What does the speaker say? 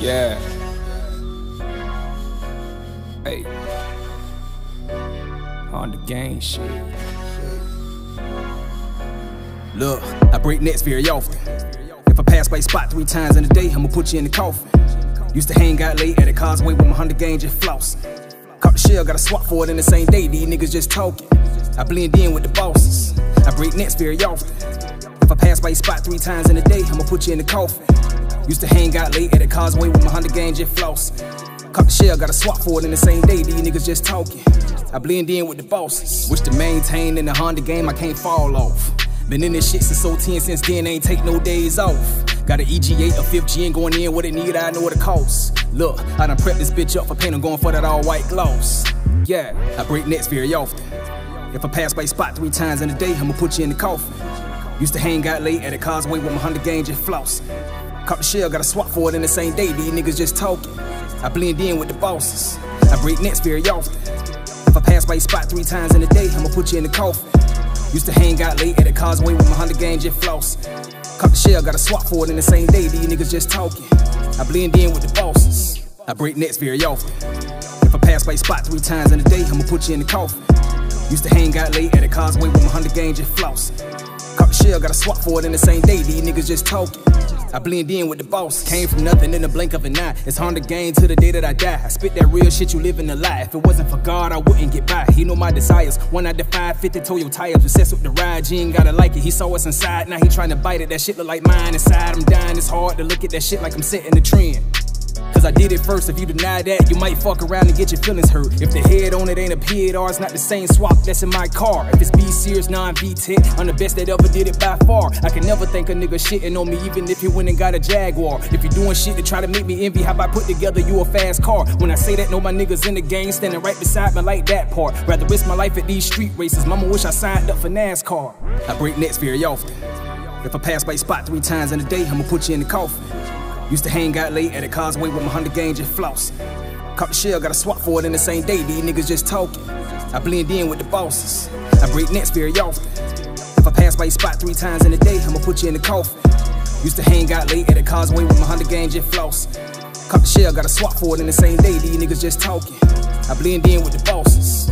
Yeah. Hey. On the game shit. Look, I break nets very often. If I pass by spot three times in a day, I'ma put you in the coffin. Used to hang out late at the causeway with my Honda gang just flossing. Caught the shell, got a swap for it in the same day. These niggas just talking. I blend in with the bosses. I break nets very often. If I pass by spot three times in a day, I'ma put you in the coffin. Used to hang out late at the causeway with my Honda gang just flossing. Caught the shell, got a swap for it in the same day. These niggas just talking. I blend in with the bosses. Wish to maintain in the Honda game, I can't fall off. Been in this shit since 010, since then ain't take no days off. Got an EG8, a 5th G, and going in what it need, I know what it costs. Look, I done prep this bitch up for paint, I'm going for that all white gloss. Yeah, I break necks very often. If I pass by spot three times in a day, I'ma put you in the coffin. Used to hang out late at the causeway with my hundred gang just floss. Caught the shell, got a swap for it in the same day, these niggas just talking. I blend in with the bosses. I break nets very often. If I pass by your spot three times in a day, I'ma put you in the coffin. Used to hang out late at the causeway with my Honda gang just floss. Caught the shell, got a swap for it in the same day, these niggas just talking. I blend in with the bosses. I break nets very often. If I pass by your spot three times in a day, I'ma put you in the coffin. Used to hang out late at the causeway with my Honda gang just floss. Caught the shell, got a swap for it in the same day, these niggas just talking. I blend in with the boss. Came from nothing in the blink of an eye. It's hard to gain to the day that I die. I spit that real shit, you living a lie. If it wasn't for God, I wouldn't get by. He know my desires. One out of five, 50 Toyo tires. Obsessed with the ride, you ain't gotta like it. He saw us inside, now he trying to bite it. That shit look like mine inside. I'm dying, it's hard to look at that shit like I'm setting the trend. Cause I did it first. If you deny that, you might fuck around and get your feelings hurt. If the head on it ain't a PAR, it's not the same swap that's in my car. If it's B Series non VTEC, I'm the best that ever did it by far. I can never think a nigga shitting on me, even if he went and got a Jaguar. If you doing shit to try to make me envy, how about put together you a fast car? When I say that, know my niggas in the game standing right beside me like that part. Rather risk my life at these street races. Mama wish I signed up for NASCAR. I break necks very often. If I pass by spot three times in a day, I'ma put you in the coffin. Used to hang out late at the causeway with my Honda gang just floss. Caught the shell, got a swap for it in the same day. These niggas just talking. I blend in with the bosses. I break nets very often. If I pass by your spot three times in a day, I'ma put you in the coffin. Used to hang out late at the causeway with my Honda gang just floss. Caught the shell, got a swap for it in the same day. These niggas just talking. I blend in with the bosses.